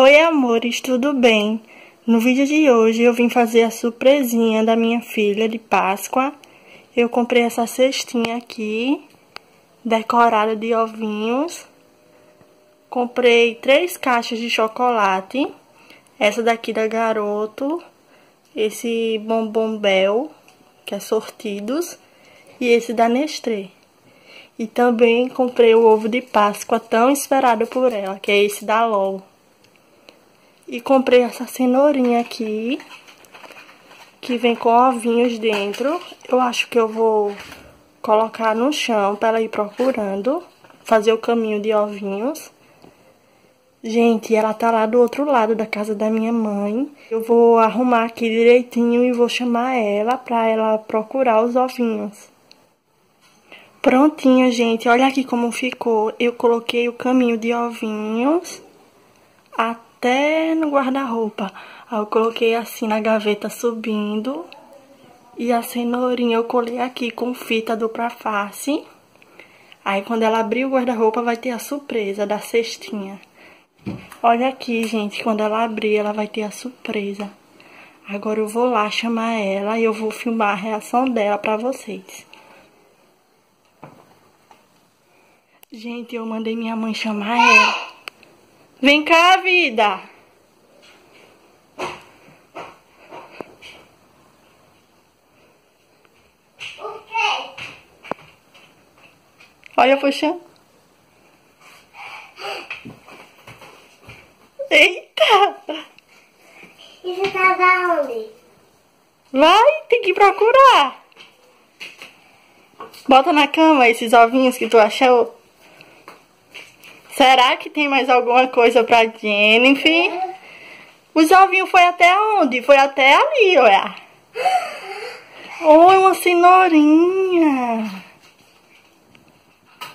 Oi, amores, tudo bem? No vídeo de hoje eu vim fazer a surpresinha da minha filha de Páscoa. Eu comprei essa cestinha aqui, decorada de ovinhos. Comprei três caixas de chocolate. Essa daqui da Garoto, esse bombom Bel, que é sortidos, e esse da Nestlé. E também comprei o ovo de Páscoa tão esperado por ela, que é esse da LOL. E comprei essa cenourinha aqui, que vem com ovinhos dentro. Eu acho que eu vou colocar no chão para ela ir procurando, fazer o caminho de ovinhos. Gente, ela tá lá do outro lado da casa da minha mãe. Eu vou arrumar aqui direitinho e vou chamar ela para ela procurar os ovinhos. Prontinho, gente. Olha aqui como ficou. Eu coloquei o caminho de ovinhos até até no guarda-roupa. Aí eu coloquei assim na gaveta subindo. E a cenourinha eu colei aqui com fita dupla face. Aí quando ela abrir o guarda-roupa vai ter a surpresa da cestinha. Olha aqui, gente, quando ela abrir ela vai ter a surpresa. Agora eu vou lá chamar ela e eu vou filmar a reação dela pra vocês. Gente, eu mandei minha mãe chamar ela. Vem cá, vida. O quê? Olha pro chão. Eita! Isso tava onde? Vai, tem que procurar. Bota na cama esses ovinhos que tu achou. Será que tem mais alguma coisa pra Jennifer? Os ovinhos foi até onde? Foi até ali, olha. Oi, uma cenourinha.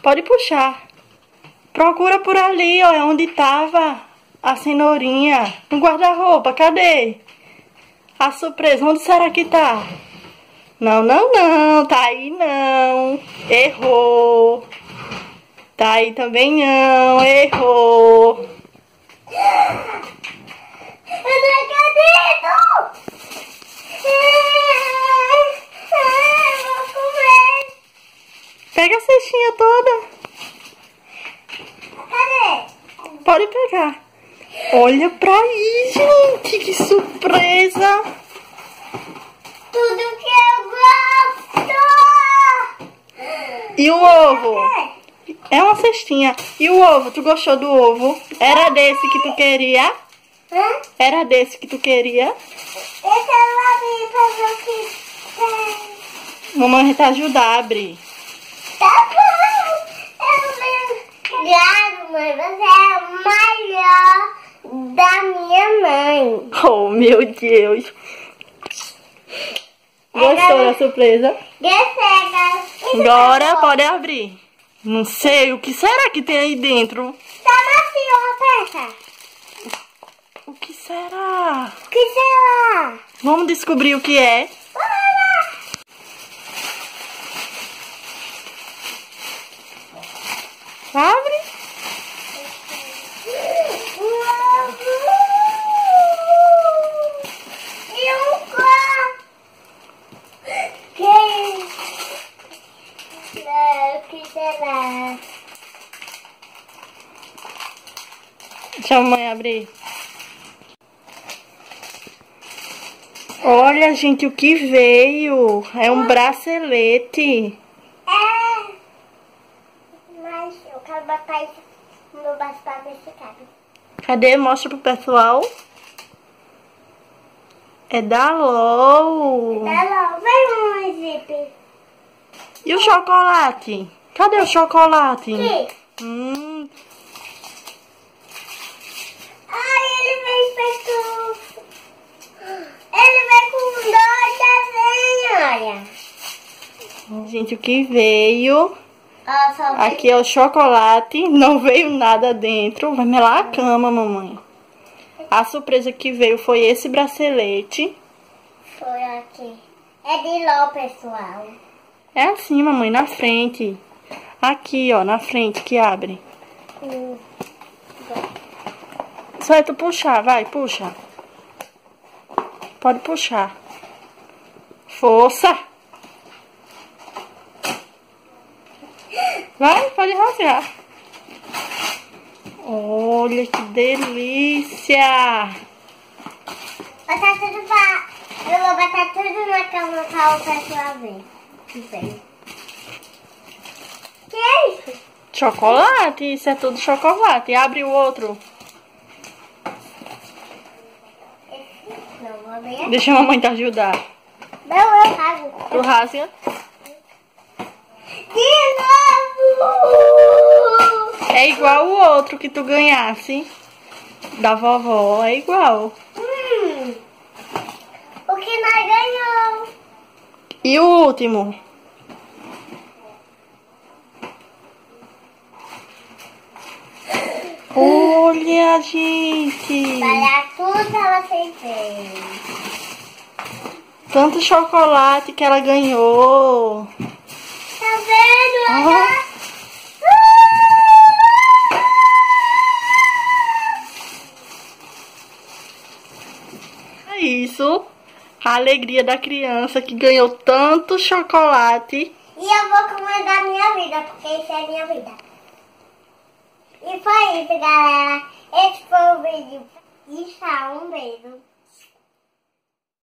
Pode puxar. Procura por ali, olha, onde tava a cenourinha. No guarda-roupa, cadê? A surpresa, onde será que tá? Não, não, não, tá aí não. Errou. Tá aí também não, errou. Eu não acredito! Eu vou comer! Pega a cestinha toda. Cadê? Pode pegar. Olha pra aí, gente, que surpresa. Tudo que eu gosto! E o ovo? É uma cestinha. E o ovo? Tu gostou do ovo? Era desse que tu queria? Era desse que tu queria? Esse é pra o que tem. Mamãe vai te ajudar a abrir. Tá bom! Eu Obrigado, mãe. Você é a maior da minha mãe. Oh, meu Deus. Gostou da surpresa? Descega. Agora pode abrir. Não sei, o que será que tem aí dentro? Tá macio, Roberta. O que será? O que será? Vamos descobrir o que é. Abre. E um copo. Que? Não, o que será? Deixa a mãe abrir. Olha, gente, o que veio. É um bracelete. É. Mas eu quero botar isso no meu braço pra ver se cabe. Cadê? Mostra pro pessoal. É da LOL. Ela vem um zip. E o chocolate? Cadê o chocolate? Hum, Ai, ele vem feito. Ele vem com dois desenhos, olha. gente, o que veio? Aqui é o chocolate. Não veio nada dentro. Vai melar a cama, mamãe. A surpresa que veio foi esse bracelete. Foi aqui. É de LOL, pessoal. É assim, mamãe, na frente. Aqui, ó, na frente que abre. Hum. Só é tu puxar, vai, puxa. Pode puxar. Força. Vai, pode rasgar. Olha que delícia. Botar tudo pra... Eu vou botar tudo na cama pra o pessoal ver. Que é isso? Chocolate, isso é tudo chocolate. Abre o outro. Não. Deixa a mamãe te ajudar. Não, eu rasgo. Tu rasga. De novo! É igual o outro que tu ganhasse. Da vovó, é igual. Hum, o que nós ganhou? E o último? Olha, gente! Para tudo vocês verem. Tanto chocolate que ela ganhou. Tá vendo? Ah. Olha. É isso. A alegria da criança que ganhou tanto chocolate. E eu vou comandar minha vida, porque isso é minha vida. E foi isso, galera. Esse foi o vídeo. E tchau, um beijo.